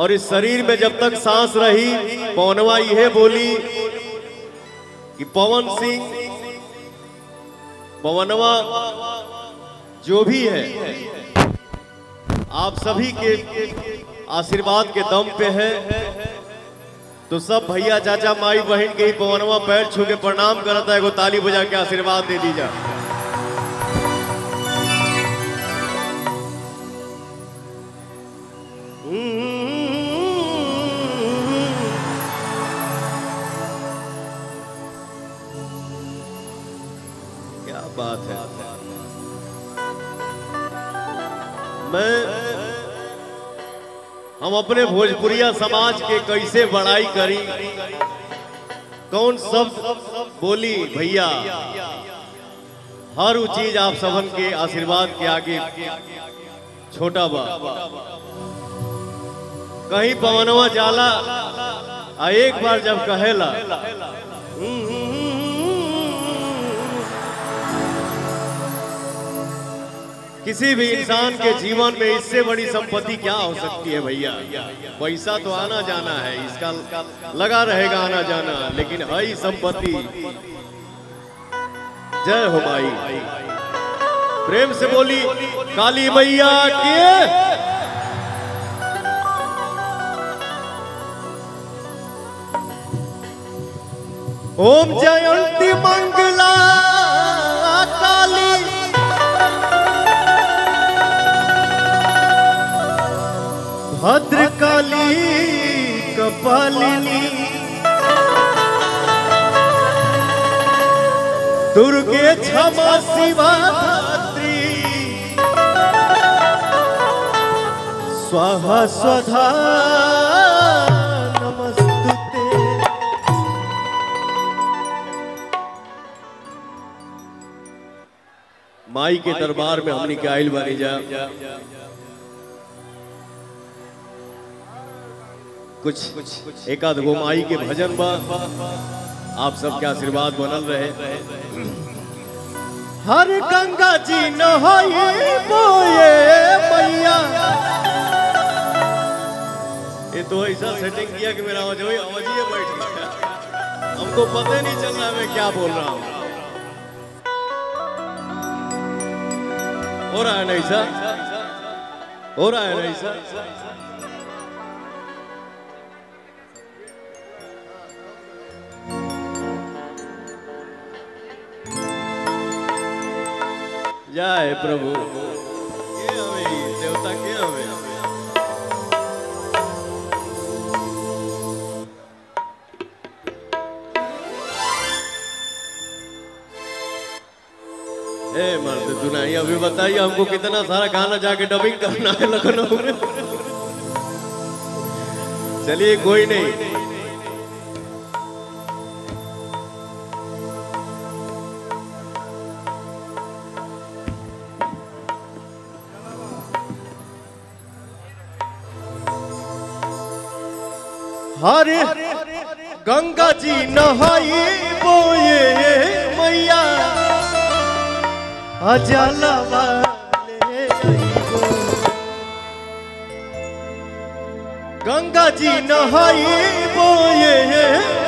और इस शरीर में जब तक सांस रही पवनवा यह बोली कि पवन सिंह पवनवा जो भी है, आप सभी के आशीर्वाद के दम पे है। तो सब भैया, चाचा, माई, बहन के ही पवनवा पैर छू के प्रणाम करता है एगो ताली बजा के आशीर्वाद दे दीजा क्या बात है। मैं हम अपने भोजपुरिया समाज के कैसे बड़ाई करी? कौन सब बोली, भैया, हर चीज़ आप सबन के आशीर्वाद के आगे छोटा बा। कहीं पवनवा जाला, आ एक बार जब कहेला किसी भी इंसान के जीवन में इससे बड़ी संपत्ति क्या हो सकती है भैया? पैसा तो आना जाना है, इसका लगा रहेगा आना जाना, लेकिन है ही संपत्ति। जय हो भाई प्रेम से बोली, काली मैया के। ओम जयंती मंगला। भद्रकाली, कपालिनी। दुर्गे क्षमा शिवा धात्री। स्वाहा स्वधा, नमस्तुते। माई के दरबार में हमने के आइल बानी जा? कुछ कुछ आध गो माई के भजन बा। आप सबके आशीर्वाद बनल रहे। हर गंगा जी न होए मैया। ये तो ऐसा सेटिंग किया कि मेरा आवाज़ आवाज़ ही बैठ गया। हमको पता नहीं चल रहा मैं क्या बोल रहा हूँ। हो रहा है नहीं सर हो रहा है नहीं सर जय प्रभु देवता के हवे हे मर्द दुनाई अभी बताइए हमको कितना सारा गाना जाके डबिंग करना है, लखनऊ में। चलिए, कोई नहीं। हरे, गंगा जी नहाई बोए मैया। अजला वाले आइबो। गंगा जी नहाई बोए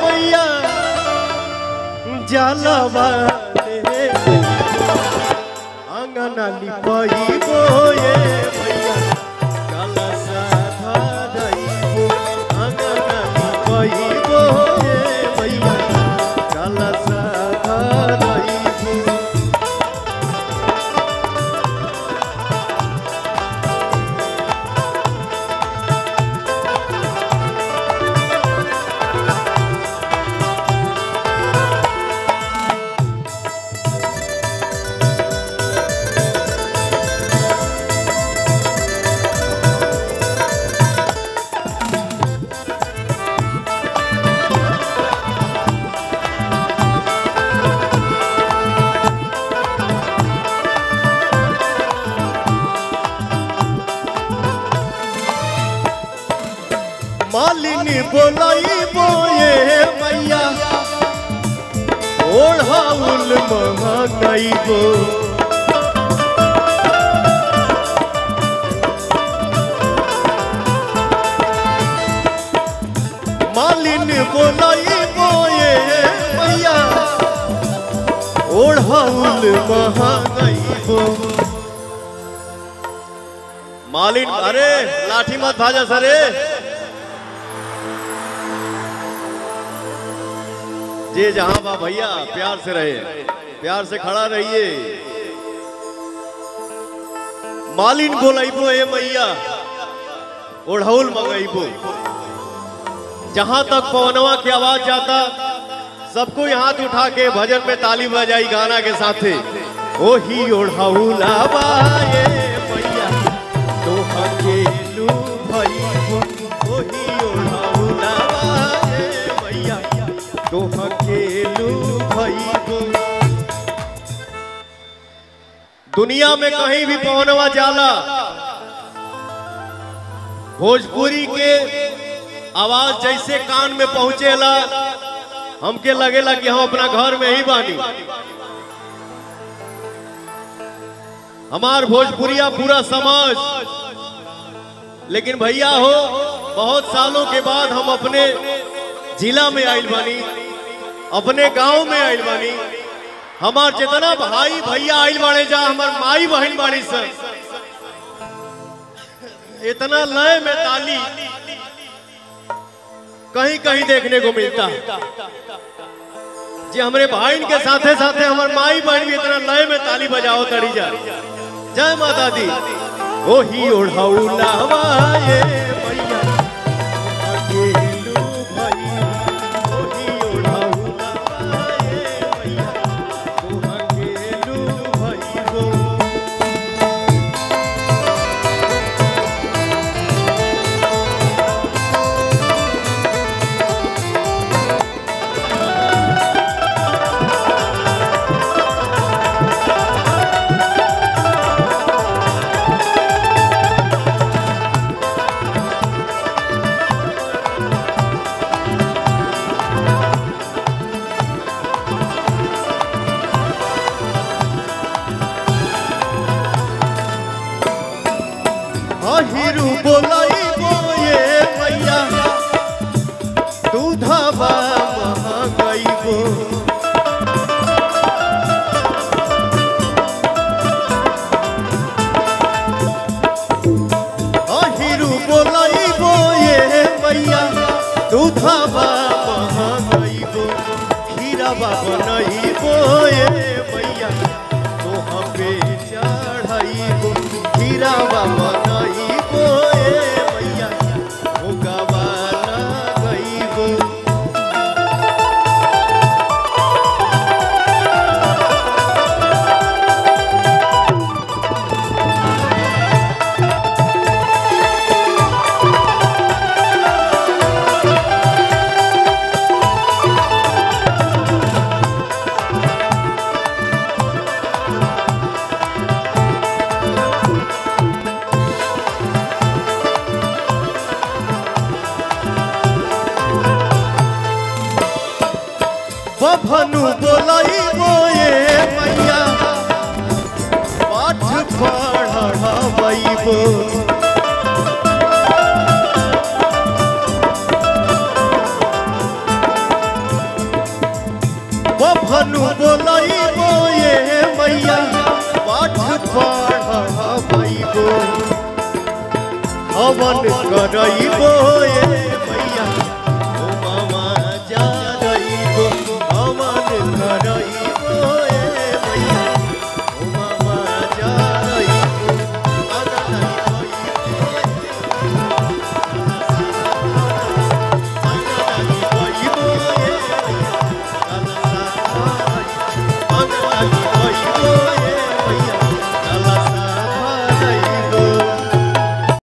मैया। जला वाले अंगना लिपाई बोए मालिनी बोलाई बोए मैया। ओढ़ाउल गो। मालिन बोलाई बोए भैया ओढ़ाउल बो मालिन, अरे, लाठी मत भाजा, सरे। जे जहाँ बा भैया, प्यार से रहे। प्यार से खड़ा रहिए। मालिन बोलाइबो ए मैया, ओढ़ौल मंगाइबो जहाँ तक पवनवा की आवाज़ जाता, सबको हाथ उठा के भजन में ताली बजाई गाना के साथे। ओही ओढ़ौला ये दुनिया में कहीं भी पवनवा जाला। भोजपुरी के आवाज़ जैसे कान में पहुंचेला, हमके लगेला कि हम अपना घर में ही बानी। हमार भोजपुरिया पूरा समाज। लेकिन भैया हो, बहुत सालों के बाद हम अपने जिला में आइल बानी, अपने गाँव में आइल बानी। हमार जितना भाई भैया आइल बाड़े जा, हमार माई बहन बाड़ी सर इतना लय में ताली। कहीं कहीं देखने को मिलता। है जी हमारे भाई के साथे साथे हमारे माई बहन भी इतना लय में ताली बजाओ तड़ी जा। जय माता दी। ओही ओढ़ौला ये बाबा बनइबो खीरा बाबा बनइबो ए बभनु बोलाई बोए मैया। पाठ पढ़ाबो बभनु बोलाई बोए मैया। पाठ पढ़ाबो हवन करइबो ए